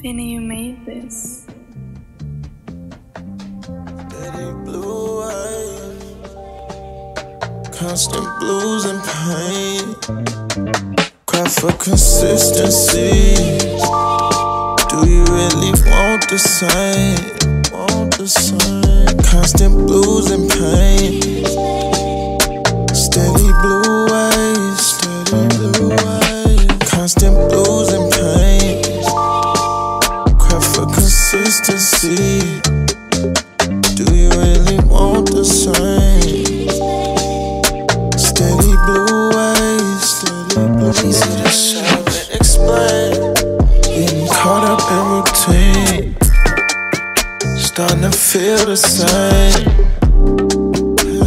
Finny, you made this. Blue eyes, constant blues and pain. Cry for consistency. Do you really want the same? Want the same? Constant blues and pain. Steady blue eyes, steady blue eyes. Constant blues consistency. Do you really want the same? Steady blue eyes, steady blue Easy to shout and explain. Getting caught up in routine. Starting to feel the same.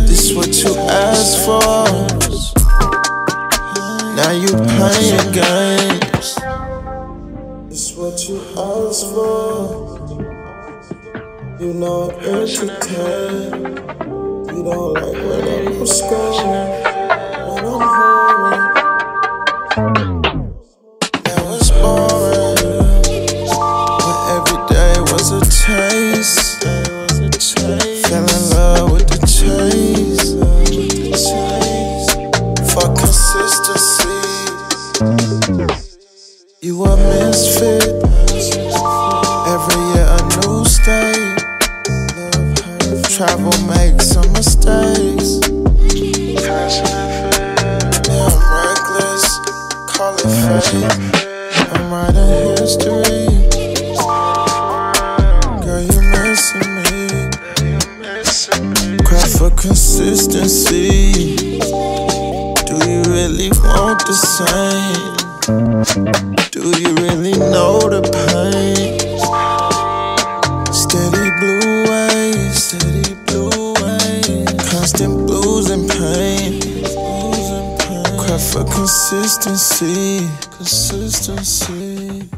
This what you asked for. Now you playing games. This what you asked for. You know I'm entertained. You don't like when I'm scoring, when I'm home. That was boring. But every day was a taste. Fell in love with the chase. For consistency. You a misfit. Travel, make some mistakes. Yeah, I'm reckless, call it fate. I'm writing history. Girl, you're missing me. Cry for consistency. Do you really want the same? Do you really know the Constant blues and pain. Cry for consistency, consistency.